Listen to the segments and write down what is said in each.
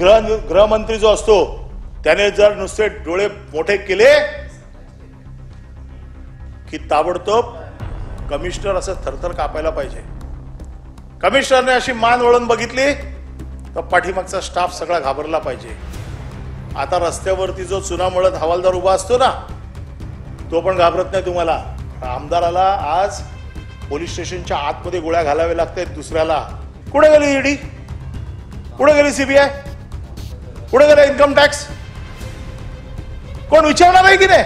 गृह गृहमंत्री जो असतो त्याने जर नुसते डोळे मोठे केले की ताबडतोब कमिशनर असं थरथर कापायला पाहिजे. कमिशनरने अशी मान वळून बघितली तर पाठीमागचा स्टाफ सगळा घाबरला पाहिजे. आता रस्त्यावरती जो चुनामुळत हवालदार उभा असतो ना तो पण घाबरत नाही तुम्हाला. आमदाराला आज पोलीस स्टेशनच्या आतमध्ये गोळ्या घालाव्या लागतात दुसऱ्याला. कुठे गेली ईडी? कुठे गेली सीबीआय कुठे गेला इन्कम टॅक्स कोण विचारणार आहे की नाही?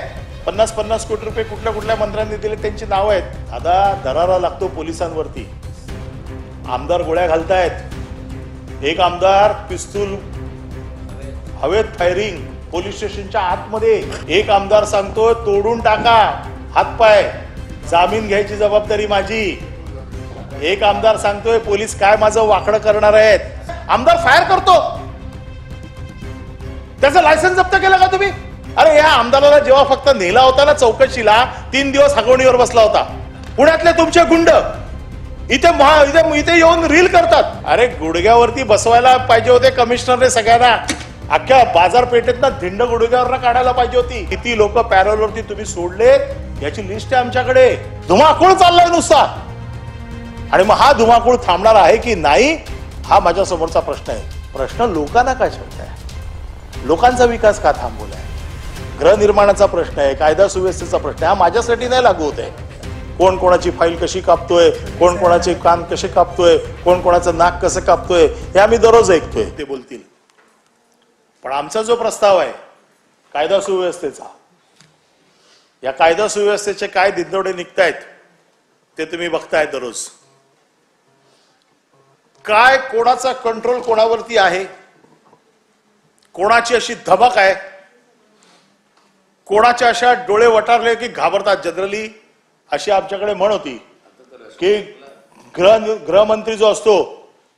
पन्नास पन्नास कोटी रुपये कुठल्या कुठल्या मंत्र्यांनी दिले त्यांची नावं आहेत. दादा दरारा लागतो पोलिसांवरती. आमदार गोळ्या घालतायत. एक आमदार पिस्तूल हवेत फायरिंग पोलीस स्टेशनच्या आतमध्ये. एक आमदार सांगतोय तोडून टाका हातपाय जामीन घ्यायची जबाबदारी माझी. एक आमदार सांगतोय पोलीस काय माझं वाकडं करणार आहेत? आमदार फायर करतो. त्याचं लायसन्स जप्त केलं का तुम्ही? अरे या आमदाराला जेव्हा फक्त नेला होता ना चौकशीला तीन दिवस हगवणीवर बसला होता. पुण्यातले तुमचे गुंड इथे महा इथे इथे येऊन रील करतात. अरे गुडघ्यावरती बसवायला पाहिजे होते कमिशनरने सगळ्यांना. अख्ख्या बाजारपेठेत धिंड गुडघ्यावर काढायला पाहिजे होती. किती लोक पॅरोलवरती तुम्ही सोडले याची लिस्ट आहे आमच्याकडे. धुमाकूळ चाललाय नुसता. आणि मग हा धुमाकूळ थांबणार आहे की नाही हा माझ्या समोरचा प्रश्न आहे. प्रश्न लोकांना काय आहे लोकांचा विकास का थांबवलाय? गृहनिर्माणाचा प्रश्न आहे कायदा सुव्यवस्थेचा प्रश्न आहे. हा माझ्यासाठी नाही लागू होत आहे. कोण कोणाची फाईल कशी कापतोय कोण कोणाचे कान कसे कापतोय कोण कोणाचं नाक कसं कापतोय हे आम्ही दररोज ऐकतोय ते बोलतील. पण आमचा जो प्रस्ताव आहे कायदा सुव्यवस्थेचा या कायदा सुव्यवस्थेचे काय दिंदोडे निघतायत ते तुम्ही बघताय दररोज. काय कोणाचा कंट्रोल कोणावरती आहे? कोणाची अशी धमक आहे? कोणाच्या अशा डोळे वटारले की घाबरतात जनरली? अशी आमच्याकडे म्हण होती. की ग्रह गृहमंत्री जो असतो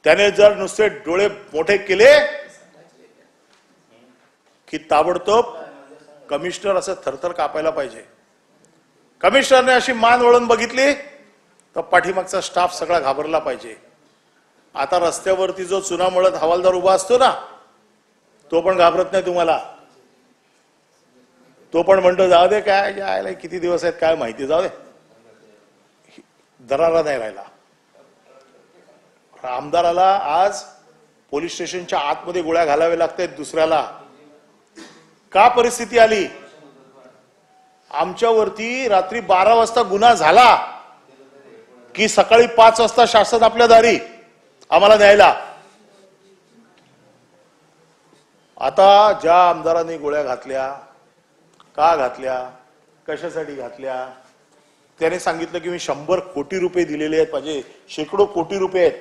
त्याने जर नुसते डोळे मोठे केले की ताबडतोब कमिशनर असं थरथर कापायला पाहिजे. कमिशनरने अशी मान वळून बघितली तर पाठीमागचा स्टाफ सगळा घाबरला पाहिजे. आता रस्त्यावरती जो चुनामुळत हवालदार उभा असतो ना तो पण घाबरत नाही तुम्हाला? तो पण म्हणतो जाऊ दे काय यायला किती दिवस आहेत काय माहिती जाऊ दे. दरारा नाही राहिला. आमदाराला आज पोलीस स्टेशनच्या आतमध्ये गोळ्या घालाव्या लागतात दुसऱ्याला. का परिस्थिती आली? आमच्यावरती रात्री बारा वाजता गुन्हा झाला की सकाळी पाच वाजता शासन आपल्या दारी आम्हाला न्यायला. आता ज्या आमदारांनी गोळ्या घातल्या का घातल्या कशासाठी घातल्या त्याने सांगितलं की मी शंभर कोटी रुपये दिलेले आहेत माझे शेकडो कोटी रुपये आहेत.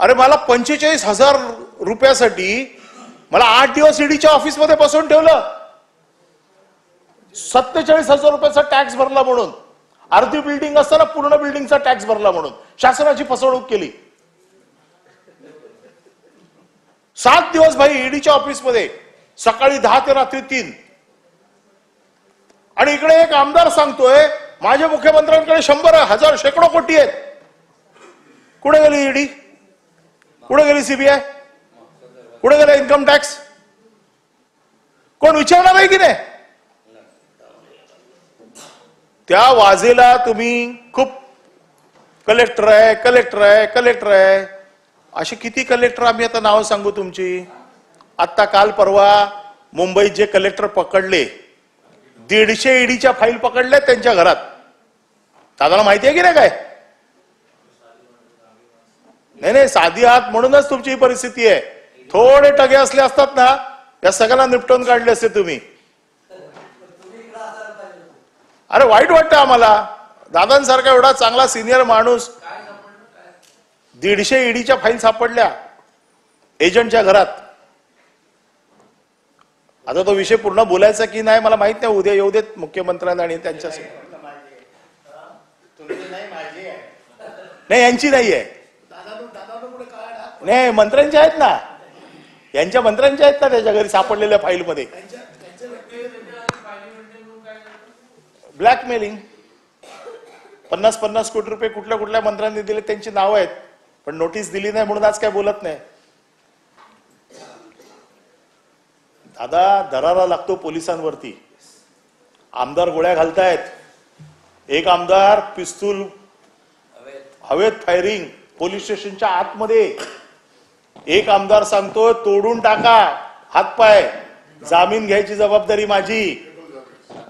अरे मला पंचेचाळीस हजार रुपयासाठी मला आठ दिवस ईडीच्या ऑफिसमध्ये बसवून ठेवलं. सत्तेचाळीस हजार रुपयाचा टॅक्स भरला म्हणून. अर्धी बिल्डिंग असताना पूर्ण बिल्डिंगचा टॅक्स भरला म्हणून. शासनाची फसवणूक केली. सात दिवस भाई ईडीच्या ऑफिसमध्ये सकाळी दहा ते रात्री तीन. आणि इकडे एक आमदार सांगतोय माझ्या मुख्यमंत्र्यांकडे शंभर हजार शेकडो कोटी आहेत. कुठे गेली ईडी? कुठे गेली सीबीआय कुठे गेला इन्कम टॅक्स? कोण विचारणार आहे की नाही? त्या वाजेला तुम्ही खूप कलेक्टर आहे कलेक्टर आहे कलेक्टर आहे. असे किती कलेक्टर आम्ही आता नावं सांगू तुमची? आत्ता काल परवा मुंबईत जे कलेक्टर पकडले दीडशे ईडीच्या फाईल पकडल्या त्यांच्या घरात. दादाला माहिती आहे की नाही काय? नाही नाही साधी आत म्हणूनच तुमची ही परिस्थिती आहे. थोडे टगे असले असतात ना या सगळ्यांना निपटून काढले असते तुम्ही. अरे वाईट वाटतं आम्हाला. दादांसारखा एवढा चांगला सिनियर माणूस दीडशे ईडीच्या फाईल सापडल्या एजंटच्या घरात. आता तो विषय पूर्ण बोलायचा की नाही मला माहीत नाही. उद्या येऊ देत मुख्यमंत्र्यांना आणि त्यांच्या नाही यांची नाही आहे. नाही मंत्र्यांच्या आहेत ना. यांच्या मंत्र्यांच्या आहेत ना त्याच्या घरी सापडलेल्या फाईलमध्ये. ब्लॅकमेलिंग पन्नास पन्नास कोटी रुपये कुठल्या कुठल्या मंत्र्यांनी दिले त्यांची नावं आहेत. पण नोटीस दिली नाही म्हणून आज काय बोलत नाही. दादा दरारा लागतो पोलिसांवरती. आमदार गोळ्या घालतायत. एक आमदार पिस्तूल हवेत फायरिंग पोलीस स्टेशनच्या आतमध्ये. एक आमदार सांगतोय तोडून टाका हातपाय जामीन घ्यायची जबाबदारी माझी.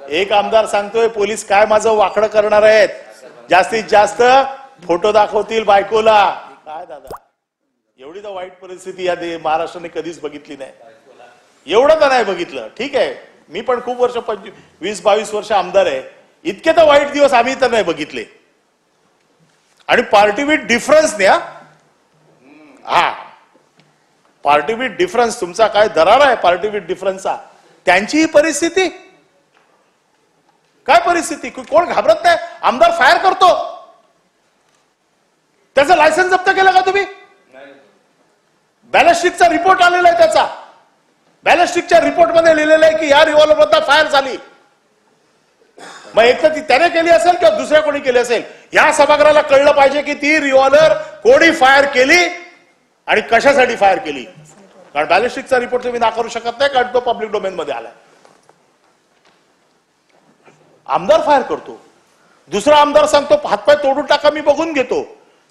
एक आमदार सांगतोय पोलीस काय माझं वाकडं करणार आहेत? जास्तीत जास्त फोटो दाखवतील बायकोला. काय दादा? एवढी तर वाईट परिस्थिती या दे- महाराष्ट्राने कधीच बघितली नाही. एवढं तर नाही बघितलं. ठीक आहे. मी पण खूप वर्ष पंचवीस वीस बावीस वर्ष आमदार आहे. इतके तर वाईट दिवस आम्ही तर नाही बघितले. आणि पार्टी विथ डिफरन्स न्या हा. पार्टी विथ डिफरन्स तुमचा काय दरार आहे पार्टी विथ डिफरन्सचा? त्यांची ही परिस्थिती? काय परिस्थिती? कोण घाबरत नाही? आमदार फायर करतो. त्याचं लायसन्स जप्त केलं का तुम्ही? बॅलिस्टिकचा रिपोर्ट आलेला आहे त्याचा. बॅलिस्टिकच्या रिपोर्टमध्ये लिहिलेलं आहे की या रिव्हॉल्वर फायर झाली. मग एक तर ती त्याने केली असेल किंवा दुसऱ्या कोणी केली असेल? या सभागृहाला कळलं पाहिजे की ती रिव्हॉल्वर कोणी फायर केली आणि कशासाठी फायर केली? कारण बॅलिस्टिकचा रिपोर्ट तुम्ही नाकारू शकत नाही कारण तो पब्लिक डोमेन मध्ये आलाय. आमदार फायर करतो. दुसरा आमदार सांगतो हातपाय तोडून टाका मी बघून घेतो.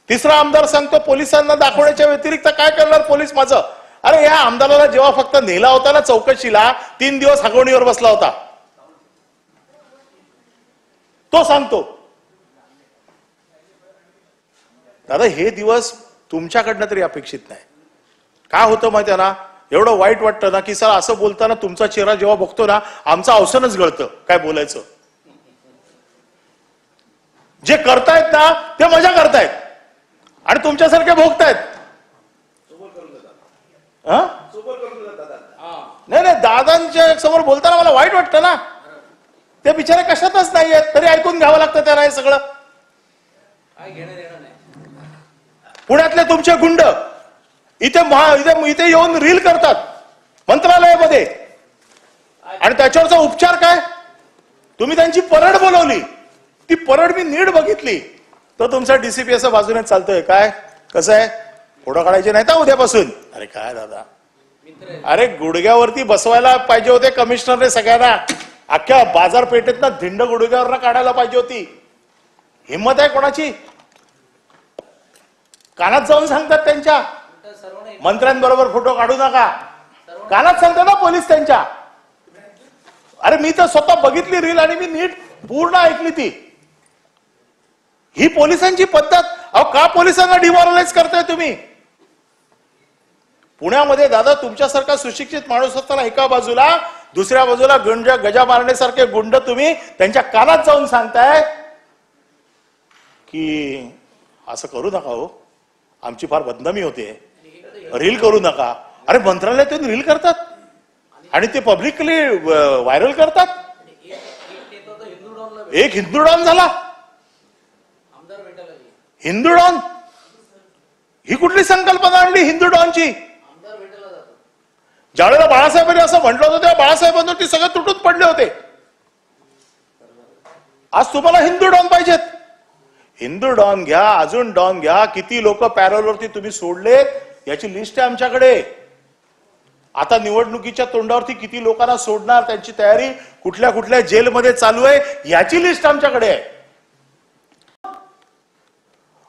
तिसरा आमदार सांगतो पोलिसांना दाखवण्याच्या व्यतिरिक्त काय करणार पोलीस माझं? अरे या आमदाराला जेव्हा फक्त नेला होता ना चौकशीला तीन दिवस हगवणीवर बसला होता. तो सांगतो दादा हे दिवस तुमच्याकडनं तरी अपेक्षित नाही. काय होतं माहिती ना? एवढं वाईट वाटतं ना की सर असं बोलताना तुमचा चेहरा जेव्हा बघतो ना आमचं अवसनच गळतं काय बोलायचं? जे करतायत ना ते मजा करतायत. आणि तुमच्यासारखे भोगतायत. हं? नाही नाही दादांच्या समोर बोलताना मला वाईट वाटतं ना. ते बिचारे कशातच नाहीयेत. तरी ऐकून घ्यावं लागतं त्याला हे सगळं. पुण्यातले तुमचे गुंड इथे महा इथे इथे येऊन रील करतात मंत्रालयामध्ये. आणि त्याच्यावरचा उपचार काय? तुम्ही त्यांची परड बोलवली. ती परड मी नीट बघितली. तर तुमचा डीसीपी असं बाजूने चालतोय. काय? कसं आहे? फोटो काढायचे नाही तर उद्यापासून. अरे काय दादा? अरे गुडघ्यावरती बसवायला पाहिजे होते कमिशनरने सगळ्यांना. अख्ख्या बाजारपेठेत धिंड गुडघ्यावर काढायला पाहिजे होती. हिंमत आहे कोणाची? कानात जाऊन सांगतात त्यांच्या. मंत्र्यांबरोबर फोटो काढू नका. कानात सांगतात ना पोलीस त्यांच्या. अरे मी तर स्वतः बघितली रील आणि मी नीट पूर्ण ऐकली ती. ही पोलिसांची पद्धत. अहो का पोलिसांना डिमॉरलाइज करताय तुम्ही? पुण्यामध्ये दादा तुमच्यासारखा सुशिक्षित माणूस असताना एका बाजूला दुसऱ्या बाजूला गुंड गजा मारण्यासारखे गुंड तुम्ही त्यांच्या कानात जाऊन सांगताय की असं करू नका हो. आमची फार बदनामी होते. रील करू नका. अरे मंत्रालयातून रील करतात. आणि ते पब्लिकली व्हायरल करतात. एक हिंदू डॉन झाला. हिंदू डॉन ही कुठली संकल्पना आणली हिंदू डॉनची ज्यावेळेला बाळासाहेबांनी असं म्हटलं होतं तेव्हा बाळासाहेबांवर ते सगळं तुटून पडले होते. आज तुम्हाला हिंदू डॉन पाहिजेत. हिंदू डॉन घ्या अजून डॉन घ्या किती लोक पॅरोलवरती तुम्ही सोडलेत याची लिस्ट आहे आमच्याकडे. आता निवडणुकीच्या तोंडावरती किती लोकांना सोडणार त्यांची तयारी कुठल्या कुठल्या जेलमध्ये चालू आहे याची लिस्ट आमच्याकडे आहे.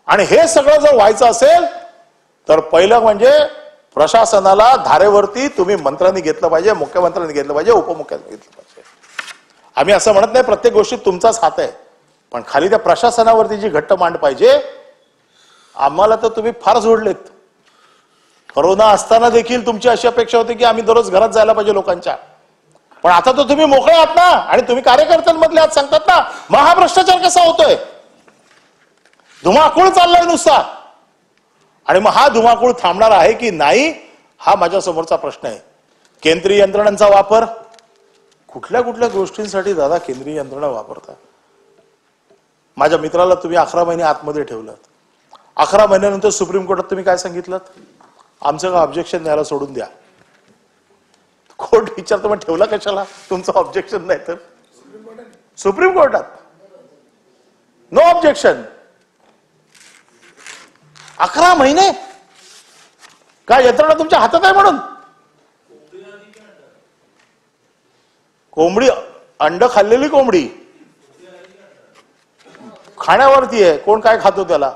आणि हे सगळं जर व्हायचं असेल तर पहिलं म्हणजे प्रशासनाला धारेवरती तुम्ही मंत्र्यांनी घेतलं पाहिजे मुख्यमंत्र्यांनी घेतलं पाहिजे उपमुख्यमंत्र्यांनी घेतलं पाहिजे. आम्ही असं म्हणत नाही प्रत्येक गोष्टीत तुमचाच हात आहे पण खाली त्या प्रशासनावरती जी घट्ट मांड पाहिजे आम्हाला तर तुम्ही फार जोडलेत. करोना असताना देखील तुमची अशी अपेक्षा होती की आम्ही दररोज घरात जायला पाहिजे लोकांच्या. पण आता तर तुम्ही मोकळे आहात ना आणि तुम्ही कार्यकर्त्यांमधले आज सांगतात ना महाभ्रष्टाचार कसा होतोय? धुमाकूळ चाललाय नुसता. आणि मग हा धुमाकूळ थांबणार आहे की नाही हा माझ्या समोरचा प्रश्न आहे. केंद्रीय यंत्रणांचा वापर. कुठल्या कुठल्या गोष्टींसाठी दादा केंद्रीय यंत्रणा वापरतात? माझ्या मित्राला तुम्ही अकरा महिने आतमध्ये ठेवलं अकरा महिन्यानंतर सुप्रीम कोर्टात तुम्ही काय सांगितलं आमचं का ऑब्जेक्शन द्यायला सोडून द्या. कोर्ट विचारतो मग ठेवला कशाला? तुमचं ऑब्जेक्शन नाही तर. सुप्रीम कोर्टात. नो ऑब्जेक्शन अकरा महिने? काय यंत्रणा तुमच्या हातात आहे म्हणून? कोंबडी अंड खाल्लेली कोंबडी. खाण्यावरती आहे. कोण काय खातो त्याला?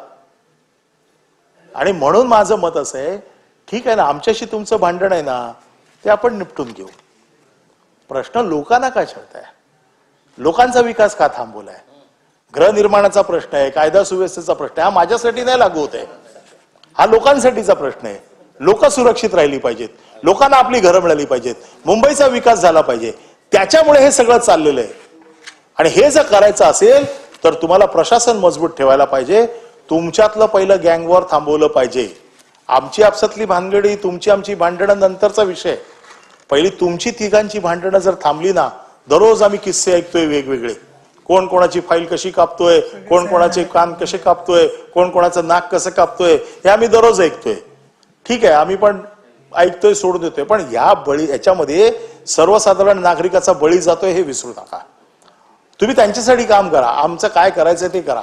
आणि म्हणून माझं मत असं आहे ठीक आहे ना आमच्याशी तुमचं भांडण आहे ना ते आपण निपटून घेऊ. प्रश्न लोकांना काय छळताय? लोकांचा विकास का थांबवलाय? गृहनिर्माणाचा प्रश्न आहे कायदा सुव्यवस्थेचा प्रश्न आहे. हा माझ्यासाठी नाही लागू होत आहे. हा लोकांसाठीचा प्रश्न आहे. लोक सुरक्षित राहिली पाहिजेत. लोकांना आपली घरं मिळाली पाहिजेत. मुंबईचा विकास झाला पाहिजे. त्याच्यामुळे हे सगळं चाललेलं आहे. आणि हे जर करायचं असेल तर तुम्हाला प्रशासन मजबूत ठेवायला पाहिजे. तुमच्यातलं पहिलं गँगवॉर थांबवलं पाहिजे. आमची आपसातली भानगडी तुमची आमची भांडणं नंतरचा विषय. पहिली तुमची तिघांची भांडणं जर थांबली ना दररोज आम्ही किस्से ऐकतोय वेगवेगळे. कोण कोणाची फाईल कशी कापतोय कोण कोणाचे कान कसे कापतोय कोण कोणाचं नाक कसं कापतोय हे आम्ही दररोज ऐकतोय. ठीक आहे आम्ही पण ऐकतोय सोडून देतोय पण या बळी याच्यामध्ये सर्वसाधारण नागरिकाचा बळी जातोय हे विसरू नका. तुम्ही त्यांच्यासाठी काम करा आमचं काय करायचं ते करा.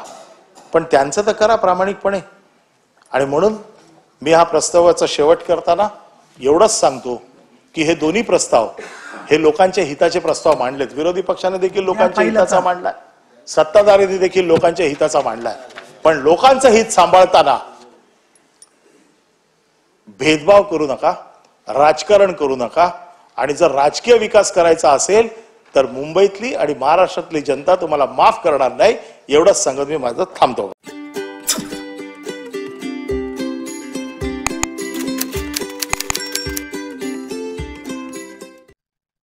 पण त्यांचं तर करा प्रामाणिकपणे. आणि म्हणून मी हा प्रस्तावाचा शेवट करताना एवढंच सांगतो की हे दोन्ही प्रस्ताव हे लोकांच्या हिताचे प्रस्ताव मांडलेत. विरोधी पक्षाने देखील लोकांच्या हिताचा? मांडलाय. सत्ताधाऱ्यांनी देखील लोकांच्या हिताचा मांडलाय. पण लोकांचं हित सांभाळताना भेदभाव करू नका राजकारण करू नका आणि जर राजकीय विकास करायचा असेल तर मुंबईतली आणि महाराष्ट्रातली जनता तुम्हाला माफ करणार नाही. एवढंच सांगत मी माझं थांबतो.